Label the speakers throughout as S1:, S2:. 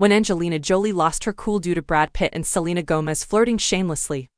S1: when Angelina Jolie lost her cool due to Brad Pitt and Selena Gomez flirting shamelessly.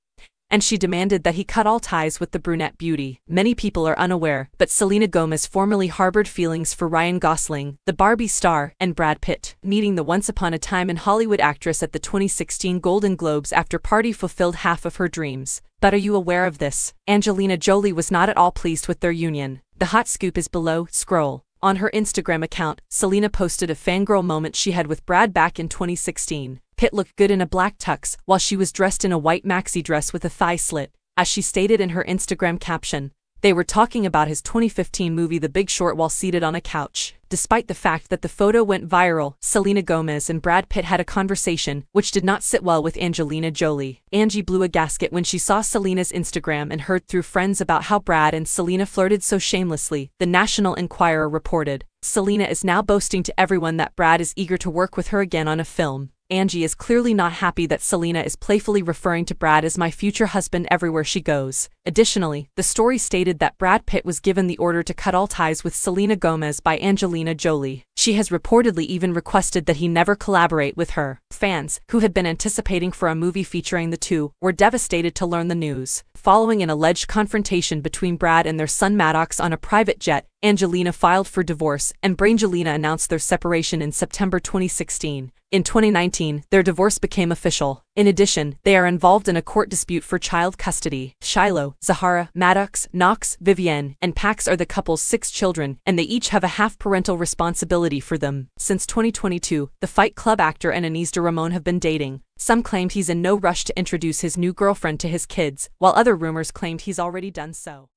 S1: And she demanded that he cut all ties with the brunette beauty. Many people are unaware, but Selena Gomez formerly harbored feelings for Ryan Gosling, the Barbie star, and Brad Pitt, meeting the once upon a time in Hollywood actress at the 2016 Golden Globes after party fulfilled half of her dreams. But are you aware of this? Angelina Jolie was not at all pleased with their union. The hot scoop is below, scroll. On her Instagram account, Selena posted a fangirl moment she had with Brad back in 2016. Pitt looked good in a black tux, while she was dressed in a white maxi dress with a thigh slit. As she stated in her Instagram caption, they were talking about his 2015 movie The Big Short while seated on a couch. Despite the fact that the photo went viral, Selena Gomez and Brad Pitt had a conversation, which did not sit well with Angelina Jolie. Angie blew a gasket when she saw Selena's Instagram and heard through friends about how Brad and Selena flirted so shamelessly, the National Enquirer reported. Selena is now boasting to everyone that Brad is eager to work with her again on a film. Angie is clearly not happy that Selena is playfully referring to Brad as my future husband everywhere she goes. Additionally, the story stated that Brad Pitt was given the order to cut all ties with Selena Gomez by Angelina Jolie. She has reportedly even requested that he never collaborate with her. Fans, who had been anticipating for a movie featuring the two, were devastated to learn the news. Following an alleged confrontation between Brad and their son Maddox on a private jet, Angelina filed for divorce, and Brangelina announced their separation in September 2016. In 2019, their divorce became official. In addition, they are involved in a court dispute for child custody. Shiloh, Zahara, Maddox, Knox, Vivienne, and Pax are the couple's six children, and they each have a half-parental responsibility for them. Since 2022, the Fight Club actor and Ines de Ramon have been dating. Some claimed he's in no rush to introduce his new girlfriend to his kids, while other rumors claimed he's already done so.